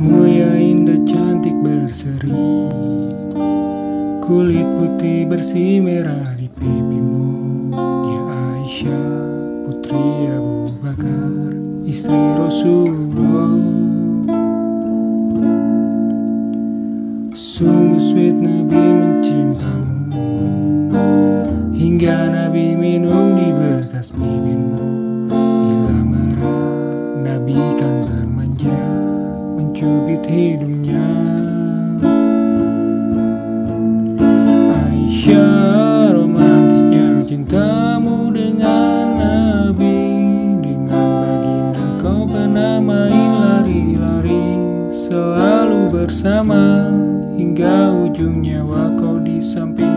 Mulia indah cantik berseri. Kulit putih bersih merah di pipimu. Dia Aisyah putri Abu Bakar Istri Rasulullah. Sungguh sweet Nabi mencintamu. Hingga Nabi minum di bekas sakit Aisyah romantisnya cintamu dengan Nabi. Dengan baginda kau pernah main lari-lari Selalu bersama. Hingga ujung nyawa kau di samping